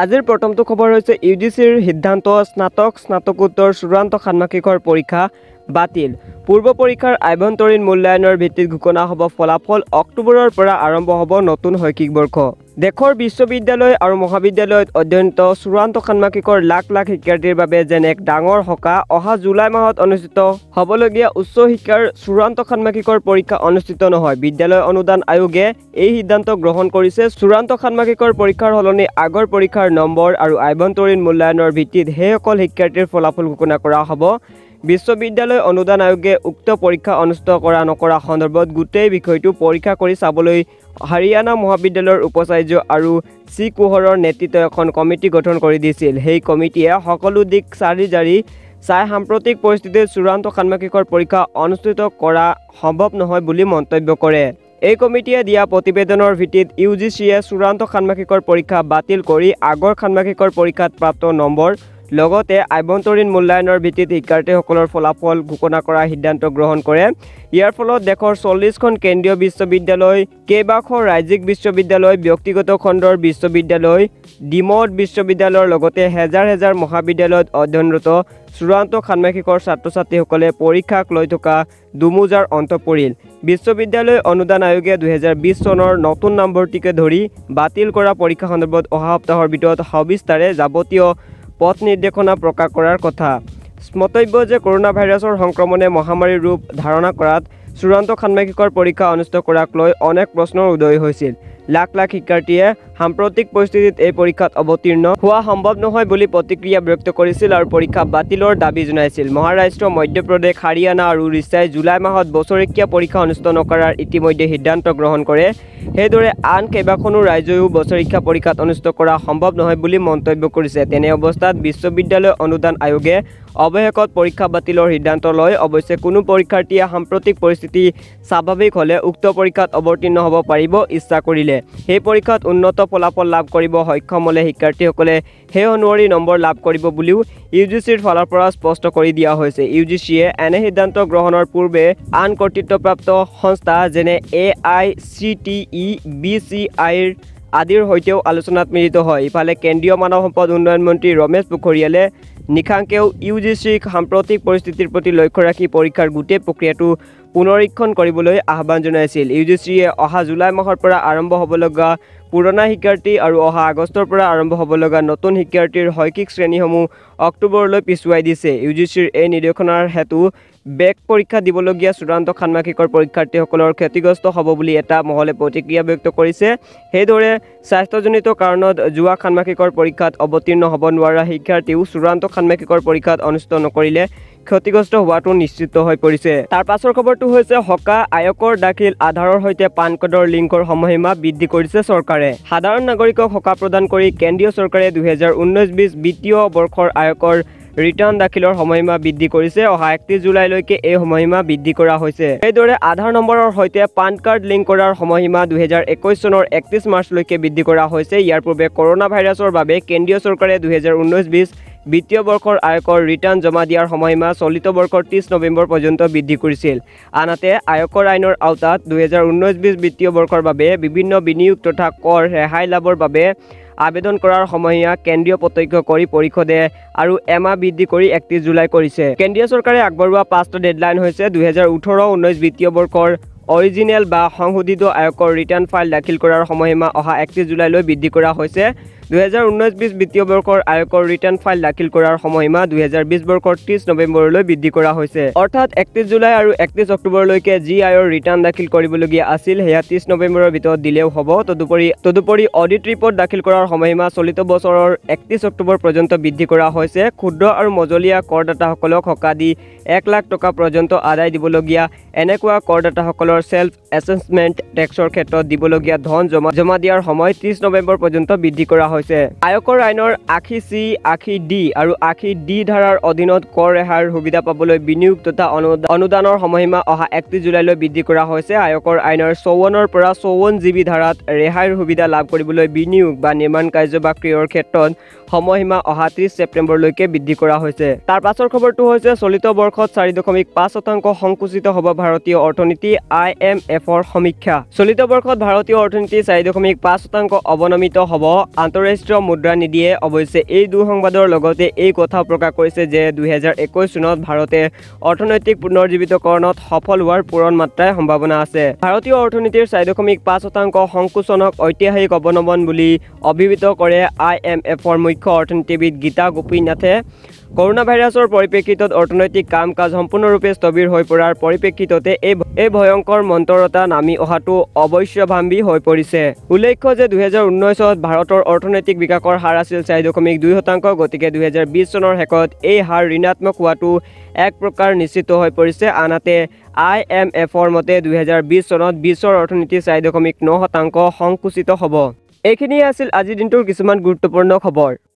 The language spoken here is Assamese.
আজিৰ প্ৰথমটো খবৰ হৈছে ইউ জি চিৰ সিদ্ধান্ত স্নাতক স্নাতকোত্তৰ চূড়ান্ত ষাণ্মাসিকৰ পৰীক্ষা। বাতিল। পূৰ্ব পৰীক্ষাৰ আভ্যন্তৰীণ মূল্যায়নৰ ভিত্তিত ঘোষণা হ'ব ফলাফল অক্টোবৰৰ পৰা আৰম্ভ হ'ব নতুন শৈক্ষিক বৰ্ষ। দেশৰ বিশ্ববিদ্যালয় আৰু মহাবিদ্যালয়ত অধ্যয়নৰত চূড়ান্ত ষাণ্মাসিকৰ লাখ লাখ শিক্ষাৰ্থীৰ বাবে যেন এক ডাঙৰ সকাহ অহা জুলাই মাহত অনুষ্ঠিত হ'বলগীয়া উচ্চ শিক্ষাৰ চূড়ান্ত ষাণ্মাসিকৰ পৰীক্ষা অনুষ্ঠিত নহয়। বিদ্যালয় অনুদান আয়োগে এই সিদ্ধান্ত গ্ৰহণ কৰিছে। চূড়ান্ত ষাণ্মাসিকৰ পৰীক্ষাৰ সলনি আগৰ পৰীক্ষাৰ নম্বৰ আৰু আভ্যন্তৰীণ মূল্যায়নৰ ভিত্তিত সেইসকল শিক্ষাৰ্থীৰ ফলাফল ঘোষণা কৰা হ'ব। বিশ্ববিদ্যালয় অনুদান আয়োগে উক্ত পৰীক্ষা অনুষ্ঠিত কৰা নকৰা সন্দৰ্ভত গোটেই বিষয়টো পৰীক্ষা কৰি চাবলৈ হাৰিয়ানা মহাবিদ্যালয়ৰ উপাচাৰ্য আৰু চি কুহৰৰ নেতৃত্বত এখন কমিটি গঠন কৰি দিছিল। সেই কমিটিয়ে সকলো দিশ চাৰি জাৰি চাই সাম্প্ৰতিক পৰিস্থিতিত চূড়ান্ত ষাণ্মাসিকৰ পৰীক্ষা অনুষ্ঠিত কৰা সম্ভৱ নহয় বুলি মন্তব্য কৰে। এই কমিটিয়ে দিয়া প্ৰতিবেদনৰ ভিত্তিত ইউ জি চিয়ে চূড়ান্ত ষাণ্মাসিকৰ পৰীক্ষা বাতিল কৰি আগৰ ষাণ্মাসিকৰ পৰীক্ষাত প্ৰাপ্ত নম্বৰ লগতে আভ্যন্তৰীণ মূল্যায়নৰ ভিত্তিত শিক্ষাৰ্থীসকলৰ ফলাফল ঘোষণা কৰাৰ সিদ্ধান্ত গ্ৰহণ কৰে। ইয়াৰ ফলত দেশৰ চল্লিছখন কেন্দ্ৰীয় বিশ্ববিদ্যালয় কেইবাশ ৰাজ্যিক বিশ্ববিদ্যালয় ব্যক্তিগত খণ্ডৰ বিশ্ববিদ্যালয় ডিমড বিশ্ববিদ্যালয়ৰ লগতে হেজাৰ হেজাৰ মহাবিদ্যালয়ত অধ্যয়নৰত চূড়ান্ত ষাণ্মাসিকৰ ছাত্ৰ ছাত্ৰীসকলে পৰীক্ষাক লৈ থকা দুমোজাৰ অন্ত পৰিল। বিশ্ববিদ্যালয় অনুদান আয়োগে দুহেজাৰ বিছ চনৰ নতুন নামভৰ্তিকে ধৰি বাতিল কৰা পৰীক্ষা সন্দৰ্ভত অহা সপ্তাহৰ ভিতৰত সবিস্তাৰে যাৱতীয় পথ নিৰ্দেশনা প্ৰকাশ কৰাৰ কথা। স্মতব্য যে কৰোণা ভাইৰাছৰ সংক্ৰমণে মহামাৰীৰ ৰূপ ধাৰণা কৰাত চূড়ান্ত ষাণ্মাসিকৰ পৰীক্ষা অনুষ্ঠিত কৰাক লৈ অনেক প্ৰশ্নৰ উদয় হৈছিল। লাখ লাখ শিক্ষাৰ্থীয়ে সাম্প্ৰতিক পৰিস্থিতিত এই পৰীক্ষাত অৱতীৰ্ণ হোৱা সম্ভৱ নহয় বুলি প্ৰতিক্ৰিয়া ব্যক্ত কৰিছিল আৰু পৰীক্ষা বাতিলৰ দাবী জনাইছিল। মহাৰাষ্ট্ৰ মধ্যপ্ৰদেশ হাৰিয়ানা আৰু উৰিষ্যাই জুলাই মাহত বছৰেকীয়া পৰীক্ষা অনুষ্ঠিত নকৰাৰ ইতিমধ্যে সিদ্ধান্ত গ্ৰহণ কৰে। সেইদৰে আন কেইবাখনো ৰাজ্যইও বছৰেকীয়া পৰীক্ষাত অনুষ্ঠিত কৰা সম্ভৱ নহয় বুলি মন্তব্য কৰিছে। তেনে অৱস্থাত বিশ্ববিদ্যালয় অনুদান আয়োগে অৱশেষত পৰীক্ষা বাতিলৰ সিদ্ধান্ত লয়। অৱশ্যে কোনো পৰীক্ষাৰ্থীয়ে সাম্প্ৰতিক পৰিস্থিতি স্বাভাৱিক হ'লে উক্ত পৰীক্ষাত অৱতীৰ্ণ হ'ব পাৰিব ইচ্ছা কৰিলে। সেই পৰীক্ষাত উন্নত ফলাফল লাভ কৰিব সক্ষম হ'লে শিক্ষাৰ্থীসকলে সেই অনুসৰি নম্বৰ লাভ কৰিব বুলিও ইউ জি চিৰ ফালৰ পৰা স্পষ্ট কৰি দিয়া হৈছে। ইউ জি চিয়ে এনে সিদ্ধান্ত গ্ৰহণৰ পূৰ্বে আন কৰ্তৃত্বপ্ৰাপ্ত সংস্থা যেনে A I C T E B C আইৰ আদিৰ সৈতেও আলোচনাত মিলিত হয়। ইফালে কেন্দ্ৰীয় মানৱ সম্পদ উন্নয়ন মন্ত্ৰী ৰমেশ পোখৰিয়ালে নিশাংকেও ইউ জি চিক সাম্প্ৰতিক পৰিস্থিতিৰ প্ৰতি লক্ষ্য ৰাখি পৰীক্ষাৰ গোটেই প্ৰক্ৰিয়াটো পুনৰীক্ষণ কৰিবলৈ আহ্বান জনাইছিল। ইউ জি চিয়ে অহা জুলাই মাহৰ পৰা আৰম্ভ হ'ব লগা পুৰণা শিক্ষাৰ্থী আৰু অহা আগষ্টৰ পৰা আৰম্ভ হ'ব লগা নতুন শিক্ষাৰ্থীৰ শৈক্ষিক শ্ৰেণীসমূহ অক্টোবৰলৈ পিছুৱাই দিছে। ইউ জি চিৰ এই নিৰ্দেশনাৰ হেতু বেক পৰীক্ষা দিবলগীয়া চূড়ান্ত ষাণ্মাসিকৰ পৰীক্ষাৰ্থীসকলৰ ক্ষতিগ্ৰস্ত হ'ব বুলি এটা মহলে প্ৰতিক্ৰিয়া ব্যক্ত কৰিছে। সেইদৰে স্বাস্থ্যজনিত কাৰণত যোৱা ষাণ্মাসিকৰ পৰীক্ষাত অৱতীৰ্ণ হ'ব নোৱাৰা শিক্ষাৰ্থীও চূড়ান্ত ষাণ্মাসিকৰ পৰীক্ষাত অনুষ্ঠিত নকৰিলে ক্ষতিগ্ৰস্ত হোৱাটো নিশ্চিত হৈ পৰিছে। তাৰ পাছৰ খবৰটো হৈছে সকা আয়কৰ দাখিল আধাৰৰ সৈতে পান কাৰ্ডৰ লিংকৰ সময়সীমা বৃদ্ধি কৰিছে চৰকাৰে। সাধাৰণ নাগৰিকক সকাহ প্ৰদান কৰি কেন্দ্ৰীয় চৰকাৰে দুহেজাৰ ঊনৈছ বিছ বিত্তীয় বৰ্ষৰ আয়কৰ ৰিটাৰ্ণ দাখিলৰ সময়সীমা বৃদ্ধি কৰিছে। অহা একত্ৰিছ জুলাইলৈকে এই সময়সীমা বৃদ্ধি কৰা হৈছে। সেইদৰে আধাৰ নম্বৰৰ সৈতে পান কাৰ্ড লিংক কৰাৰ সময়সীমা দুহেজাৰ একৈছ চনৰ একত্ৰিছ মাৰ্চলৈকে বৃদ্ধি কৰা হৈছে। ইয়াৰ পূৰ্বে কৰোণা ভাইৰাছৰ বাবে কেন্দ্ৰীয় চৰকাৰে দুহেজাৰ ঊনৈছ বিছ বিত্তীয় বৰ্ষৰ আয়কৰ ৰিটাৰ্ণ জমা দিয়াৰ সময়সীমা চলিত বৰ্ষৰ ত্ৰিছ নৱেম্বৰ পৰ্যন্ত বৃদ্ধি কৰিছিল। আনহাতে আয়কৰ আইনৰ আওতাত দুহেজাৰ ঊনৈছ বিছ বিত্তীয় বৰ্ষৰ বাবে বিভিন্ন বিনিয়োগ তথা কৰ ৰেহাই লাভৰ বাবে আবেদন কৰাৰ সময়সীমা কেন্দ্ৰীয় প্ৰত্যক্ষ কৰি পৰিষদে আৰু এমাহ বৃদ্ধি কৰি একত্ৰিছ জুলাই কৰিছে। কেন্দ্ৰীয় চৰকাৰে আগবঢ়োৱা পাঁচটা ডেডলাইন হৈছে দুহেজাৰ ওঠৰ ঊনৈছ বিত্তীয় বৰ্ষৰ অৰিজিনেল বা সংশোধিত আয়কৰ ৰিটাৰ্ণ ফাইল দাখিল কৰাৰ সময়সীমা অহা একত্ৰিছ জুলাইলৈ বৃদ্ধি কৰা হৈছে। দুহেজাৰ ঊনৈছ বিছ বিত্তীয় বৰ্ষৰ আয়কৰ ৰিটাৰ্ণ ফাইল দাখিল কৰাৰ সময়সীমা দুহেজাৰ বিছ বৰ্ষৰ ত্ৰিছ নৱেম্বৰলৈ বৃদ্ধি কৰা হৈছে। অৰ্থাৎ একত্ৰিছ জুলাই আৰু একত্ৰিছ অক্টোবৰলৈকে যি আয়ৰ ৰিটাৰ্ণ দাখিল কৰিবলগীয়া আছিল সেয়া ত্ৰিছ নৱেম্বৰৰ ভিতৰত দিলেও হ'ব। তদুপৰি তদুপৰি অডিট ৰিপৰ্ট দাখিল কৰাৰ সময়সীমা চলিত বছৰৰ একত্ৰিছ অক্টোবৰ পৰ্যন্ত বৃদ্ধি কৰা হৈছে। ক্ষুদ্ৰ আৰু মজলীয়া কৰদাতাসকলক সকাহ দি এক লাখ টকা পৰ্যন্ত আদায় দিবলগীয়া এনেকুৱা কৰদাতাসকলৰ ছেল্ফ এছেছমেণ্ট টেক্সৰ ক্ষেত্ৰত দিবলগীয়া ধন জমা জমা দিয়াৰ সময় ত্ৰিছ নৱেম্বৰ পৰ্যন্ত বৃদ্ধি কৰা হৈছে। আয়কৰ আইনৰ আশী চি আশী ডি আৰু আশী ডি ধাৰাৰ অধীনত কৰ ৰেহাইৰ সুবিধা পাবলৈ বিনিয়োগ তথা অনুদা- অনুদানৰ সময়সীমা অহা একত্ৰিছ জুলাইলৈ বৃদ্ধি কৰা হৈছে। আয়কৰ আইনৰ চৌৱন্নৰ পৰা চৌৱন্ন জি বি ধাৰাত ৰেহাইৰ সুবিধা লাভ কৰিবলৈ বিনিয়োগ বা নিৰ্মাণ কাৰ্য বা ক্ৰয়ৰ ক্ষেত্ৰত সময়সীমা অহা ত্ৰিছ ছেপ্টেম্বৰলৈকে বৃদ্ধি কৰা হৈছে। তাৰ পাছৰ খবৰটো হৈছে চলিত বৰ্ষত চাৰি দশমিক পাঁচ শতাংশ সংকুচিত হ'ব ভাৰতীয় অৰ্থনীতি আই এম এফৰ সমীক্ষা। চলিত বৰ্ষত ভাৰতীয় অৰ্থনীতি চাৰি দশমিক পাঁচ শতাংশ অৱনমিত হ'ব। আন্তঃৰাষ্ট্ৰীয় আন্তঃৰাষ্ট্ৰীয় মুদ্ৰা নিদিয়ে। অৱশ্যে এই দুঃসংবাদৰ লগতে এই কথাও প্ৰকাশ কৰিছে যে দুহেজাৰ একৈছ চনত ভাৰতে অৰ্থনৈতিক পুনৰ্জীৱিতকৰণত সফল হোৱাৰ পূৰণ মাত্ৰাই সম্ভাৱনা আছে। ভাৰতীয় অৰ্থনীতিৰ চাৰি দশমিক পাঁচ শতাংশ সংকোচনক ঐতিহাসিক অৱনমন বুলি অভিহিত কৰে আই এম এফৰ মুখ্য অৰ্থনীতিবিদ গীতা গোপীনাথে। কৰোণা ভাইৰাছৰ পৰিপ্ৰেক্ষিতত অৰ্থনৈতিক কাম কাজ সম্পূৰ্ণৰূপে স্থবিৰ হৈ পৰাৰ পৰিপ্ৰেক্ষিততে এই এই ভয়ংকৰ মন্থৰতা নামি অহাটো অৱশ্যভাম্বী হৈ পৰিছে। উল্লেখ্য যে দুহেজাৰ ঊনৈছত ভাৰতৰ অৰ্থনৈতিক বিকাশৰ হাৰ আছিল চাৰি দশমিক দুই শতাংশ গতিকে দুহেজাৰ বিছ চনৰ শেষত এই হাৰ ঋণাত্মক হোৱাটো এক প্ৰকাৰ নিশ্চিত হৈ পৰিছে। আনহাতে আই এম এফৰ মতে দুহেজাৰ বিছ চনত বিশ্বৰ অৰ্থনীতি চাৰি দশমিক ন শতাংশ সংকুচিত হ'ব। এইখিনিয়ে আছিল আজিৰ দিনটোৰ কিছুমান গুৰুত্বপূৰ্ণ খবৰ।